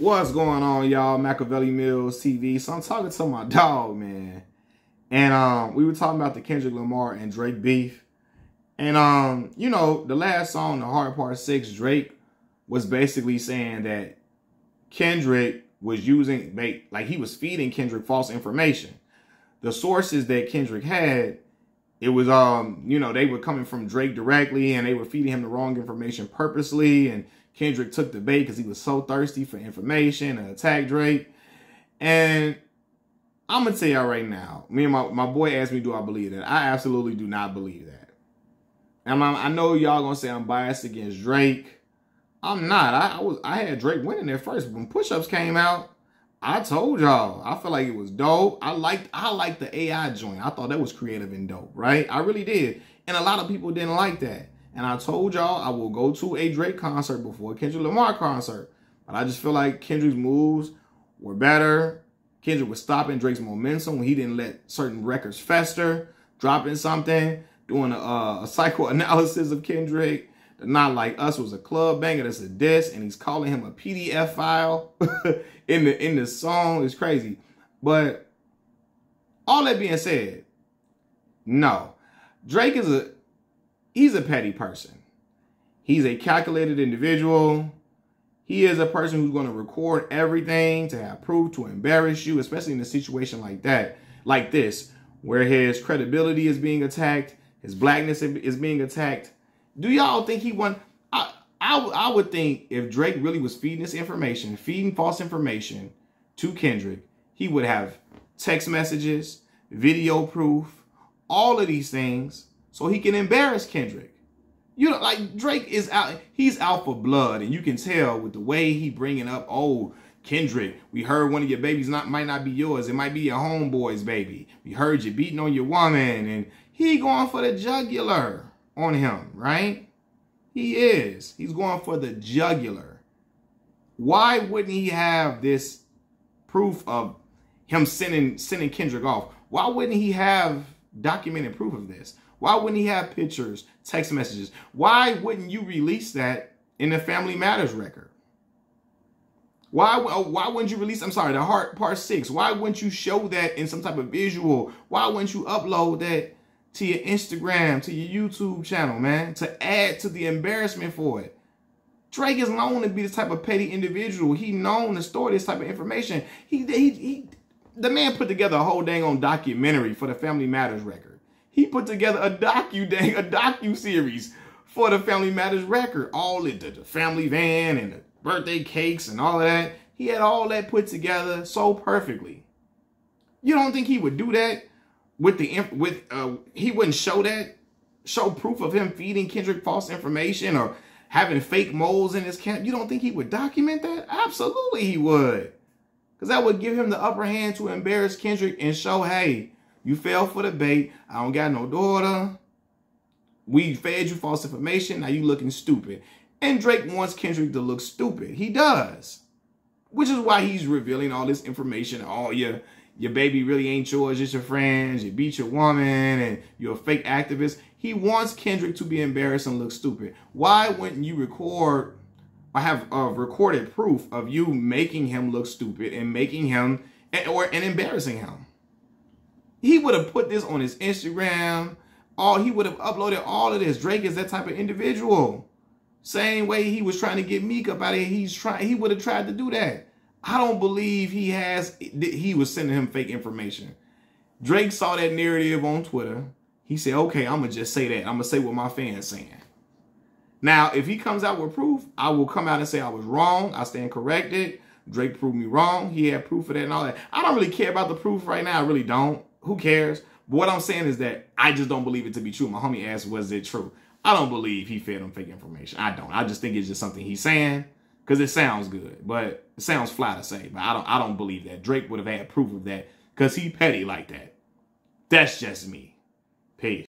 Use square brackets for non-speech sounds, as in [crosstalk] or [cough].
What's going on, y'all? Mackaveli Millz TV. So I'm talking to my dog, man. And um, we were talking about the Kendrick Lamar and Drake beef. And um, you know, the last song, The Heart Part 6, Drake was basically saying that Kendrick was using like he was feeding Kendrick false information. The sources that Kendrick had, it was um, you know, they were coming from Drake directly and they were feeding him the wrong information purposely and Kendrick took the bait because he was so thirsty for information and attacked Drake. And I'm gonna tell y'all right now, me and my, my boy asked me, do I believe that? I absolutely do not believe that. And I'm, i know y'all gonna say I'm biased against Drake. I'm not. I, I was I had Drake winning there first. When push-ups came out, I told y'all I felt like it was dope. I liked I liked the AI joint. I thought that was creative and dope, right? I really did. And a lot of people didn't like that. And I told y'all I will go to a Drake concert before Kendrick Lamar concert. But I just feel like Kendrick's moves were better. Kendrick was stopping Drake's momentum when he didn't let certain records fester, dropping something, doing a, a psychoanalysis [laughs] of Kendrick. Not Like Us was a club banger. That's a diss, and he's calling him a PDF file [laughs] in the in the song. It's crazy. But all that being said, no. Drake is a he's a petty person. He's a calculated individual. He is a person who's going to record everything to have proof to embarrass you, especially in a situation like that, like this, where his credibility is being attacked, his blackness is being attacked. Do y'all think he won? I, I, I would think if Drake really was feeding this information, feeding false information to Kendrick, he would have text messages, video proof, all of these things so he can embarrass Kendrick. You know, like Drake is out, he's out for blood, and you can tell with the way he bringing up, oh, Kendrick, we heard one of your babies not might not be yours. It might be your homeboy's baby. We heard you beating on your woman, and he going for the jugular on him, right? He is. He's going for the jugular. Why wouldn't he have this proof of him sending sending Kendrick off? Why wouldn't he have documented proof of this? Why wouldn't he have pictures, text messages? Why wouldn't you release that in the Family Matters record? Why, uh, why wouldn't you release, I'm sorry, the heart part six? Why wouldn't you show that in some type of visual? Why wouldn't you upload that to your Instagram, to your YouTube channel, man, to add to the embarrassment for it? Drake is known to be the type of petty individual. He known to store this type of information. He, he, he, the man put together a whole dang on documentary for the Family Matters record. He put together a docu dang a docu series for the Family Matters record. All the, the family van and the birthday cakes and all that. He had all that put together so perfectly. You don't think he would do that with the with uh he wouldn't show that show proof of him feeding Kendrick false information or having fake moles in his camp. You don't think he would document that? Absolutely he would. Because that would give him the upper hand to embarrass Kendrick and show, hey, you fell for the bait. I don't got no daughter. We fed you false information. Now you looking stupid. And Drake wants Kendrick to look stupid. He does. Which is why he's revealing all this information. Oh, your, your baby really ain't yours, it's your friends. You beat your woman and you're a fake activist. He wants Kendrick to be embarrassed and look stupid. Why wouldn't you record I have uh, recorded proof of you making him look stupid and making him or and embarrassing him? He would have put this on his Instagram. All he would have uploaded all of this. Drake is that type of individual. Same way he was trying to get Meek up out of here. He's trying. He would have tried to do that. I don't believe he has. He was sending him fake information. Drake saw that narrative on Twitter. He said, "Okay, I'm gonna just say that. I'm gonna say what my fans saying." Now, if he comes out with proof, I will come out and say I was wrong. I stand corrected. Drake proved me wrong. He had proof of that and all that. I don't really care about the proof right now. I really don't who cares? What I'm saying is that I just don't believe it to be true. My homie asked, was it true? I don't believe he fed him fake information. I don't. I just think it's just something he's saying because it sounds good, but it sounds flat to say. But I don't. I don't believe that Drake would have had proof of that because he petty like that. That's just me. Peace.